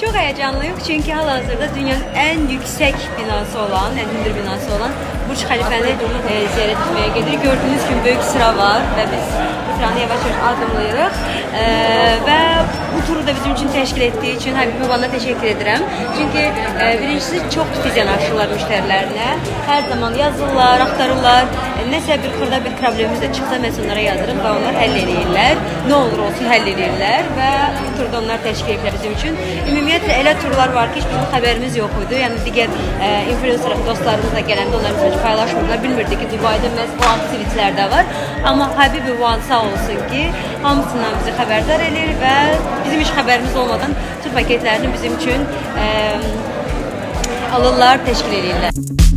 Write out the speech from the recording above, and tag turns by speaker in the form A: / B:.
A: Çox həyəcanlıyıq çünki hal-hazırda dünyanın ən yüksək binası olan, ən hündür binası olan Burj Xəlifəni e, ziyarət etməyə gedirik. Gördüyünüz kimi böyük sıra var və biz sıranı yavaş-yavaş addımlayırıq. E, turu da bizim üçün təşkil etdiyi üçün Həbibə Vana təşəkkür edirəm. Çünki e, birincisi çox tez yanaşırlar müştərilərinə. Hər zaman yazırlar, axtarırlar. E, nəsə bir xırda bir problemimiz də çıxsa mən onlara yazırım və onlar həll edirlər. Nə olur olsun həll edirlər və bu turda onlar təşkil ediblər bizim üçün. Ümumiyyətlə elə turlar var ki, heç bizim xəbərimiz yox idi. Yəni digər e, influencer dostlarımız da gələndə onlar bizə paylaşmırlar. Bilmirdik ki, Dubayda məhz bu aktivitetlər də var. Amma Həbibi Van sağ olsun ki, hamısından bizi xəbərdar edir və bizim heç xəbərimiz olmadan tur paketlərini bizim üçün e, alırlar, təşkil edirlər.